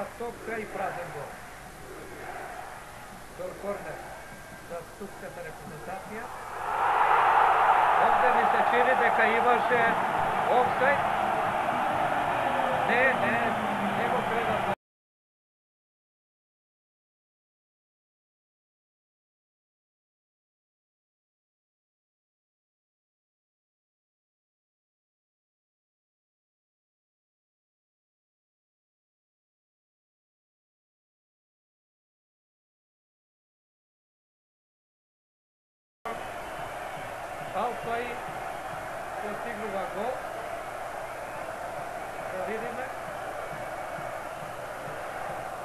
бела топка и празен гол. Тор корнер за турската репрезентација. Овде ми се чини дека имаше офсайд. Не, не, Алфај постигнува гол. Да видиме.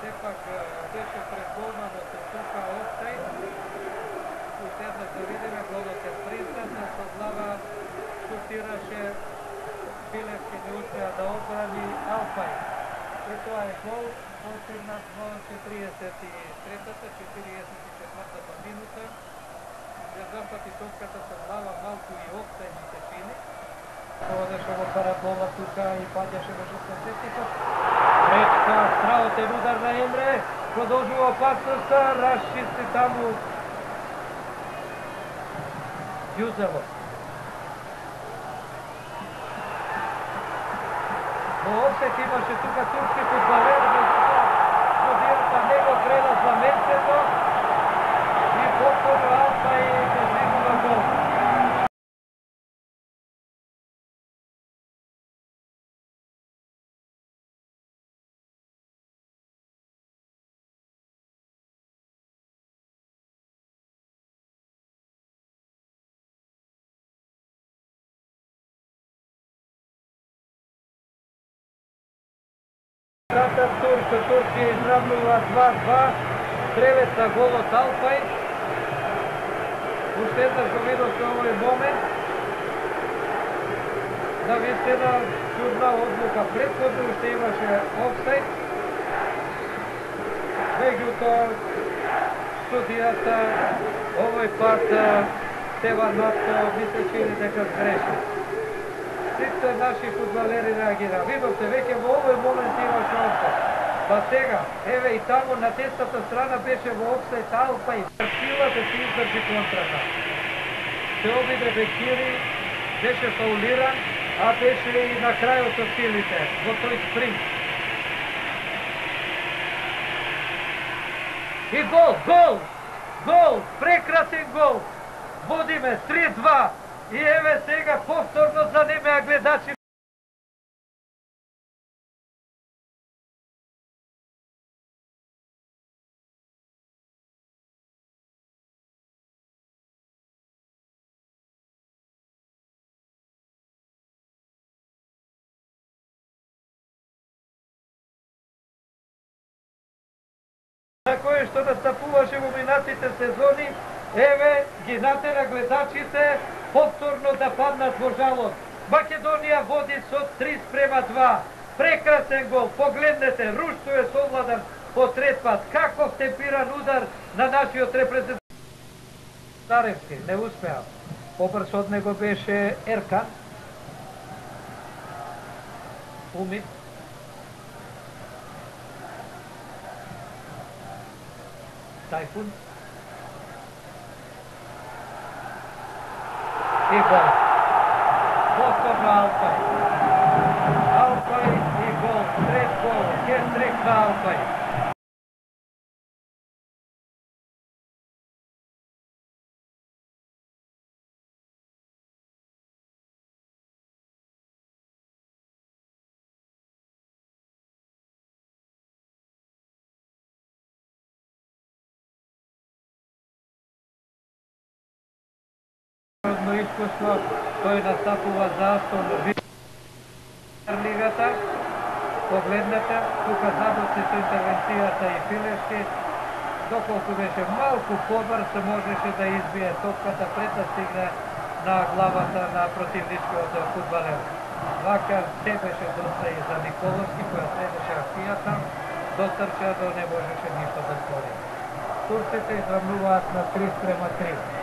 Сепак беше пред голма, но се тука. Уште еднаш да видиме, голот е признат, но со глава шутираше Билевски не успеа да одбрани Алпај. И тоа е гол, постигнат во 43-та, 44-та минута ја запати топката со глава малку и опта и се чини. Одеше во парабола тука и паѓаше во 60-тикот. Речка, страотен удар на Емре, продолжува опасноста, расчисти таму Јузелов. Во офсет имаше тука турски футболер, но дијата не го гледа знаменцето и повторно Турција изравнува 2-2, тревет на голот Алфај штета што видовте овој момент. Да На една чудна одлука. Предходно уште имаше офсайд. Меѓутоа, судијата овој пат Стеван Матко ми се чини дека греши сите наши фудбалери реагира. Видовте, веќе во овој момент имаше офсайд. Па сега, еве и таму на тестата страна беше во офсайд талпа и сила да се издржи контрата. Се обиде Бекири, беше фаулиран, а беше и на крајот од силите, во тој спринт. И гол, гол, гол, прекрасен гол. Водиме 3-2. И еве сега повторно занимеа гледачи кое што настапуваше во минатите сезони, еве ги натера гледачите повторно да паднат во жалост. Македонија води со 3 спрема 2. Прекрасен гол, погледнете, Рушто е совладан по трет пат. Каков темпиран удар на нашиот репрезентант. Старевски не успеа. Побрз од него беше Еркан. Умит. Тајфун. И гол. Повторно Алпај. Алпај и гол. Трет гол. Хестрик на Алпај. Одно искуство тој настапува за Астон Лигата. Погледнете, тука задоци со интервенцијата и Филевски, доколку беше малку побрз, можеше да избие топката пред да стигне на главата на противничкиот фудбалер. Вака се беше доста и за Николовски, која следеше акцијата, дотрча до не можеше ништо да стори. Турците изравнуваат на 3 спрема 3.